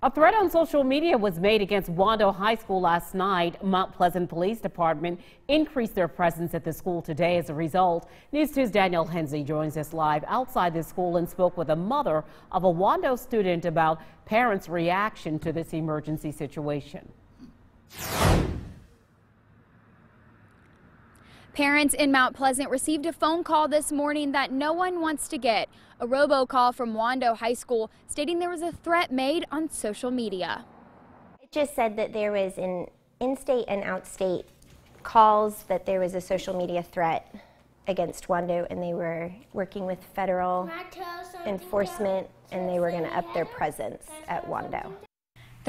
A threat on social media was made against Wando High School last night. Mount Pleasant Police Department increased their presence at the school today as a result. News 2's Danielle Hensley joins us live outside the school and spoke with a mother of a Wando student about parents' reaction to this emergency situation. Parents in Mount Pleasant received a phone call this morning that no one wants to get. A robocall from Wando High School stating there was a threat made on social media. It just said that there was an in-state and out-state calls that there was a social media threat against Wando and they were working with federal enforcement and they were going to up their presence at Wando.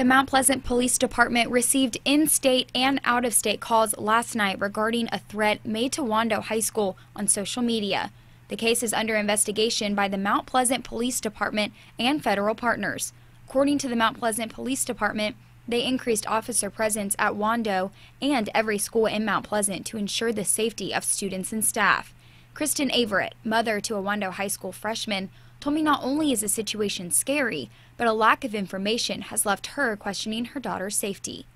The Mount Pleasant Police Department received in state and out of state calls last night regarding a threat made to Wando High School on social media. The case is under investigation by the Mount Pleasant Police Department and federal partners. According to the Mount Pleasant Police Department, they increased officer presence at Wando and every school in Mount Pleasant to ensure the safety of students and staff. Kristen Averett, mother to a Wando High School freshman, told me not only is the situation scary, but a lack of information has left her questioning her daughter's safety.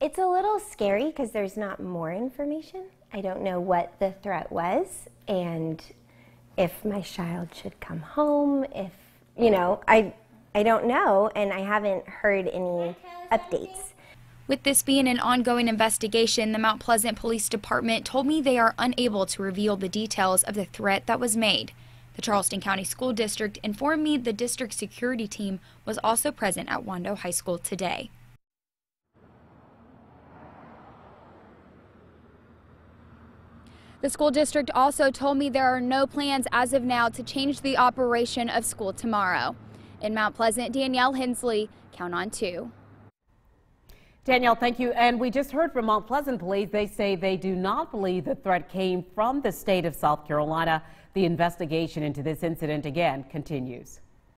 It's a little scary because there's not more information. I don't know what the threat was and if my child should come home, if, you know, I, I don't know and I haven't heard any updates. With this being an ongoing investigation, the Mount Pleasant Police Department told me they are unable to reveal the details of the threat that was made. The Charleston County School District informed me the district security team was also present at Wando High School today. The school district also told me there are no plans as of now to change the operation of school tomorrow. In Mount Pleasant, Danielle Hensley, Count on 2. Danielle, thank you. And we just heard from Mount Pleasant Police. They say they do not believe the threat came from the state of South Carolina. The investigation into this incident again continues.